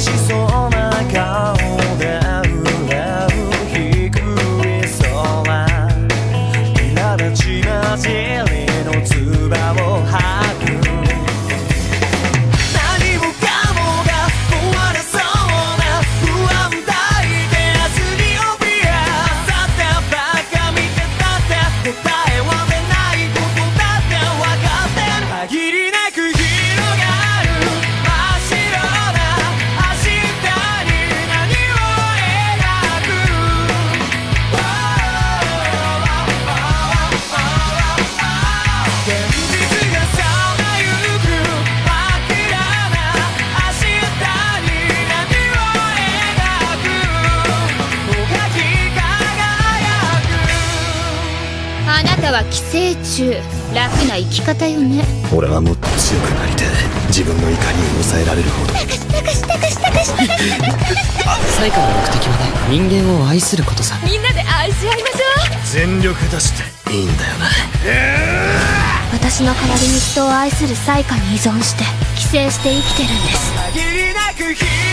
Brasil 今は寄生虫。楽な生き方よね。俺はもっと強くなりてえ自分の怒りを抑えられるほど。たかしたかしたかしたかしたかサイカの目的はね人間を愛することさ。みんなで愛し合いましょ全力出して。いいんだよな。う私の代わりに人を愛するサイカに依存して寄生して生きてるんです。限りなく広がる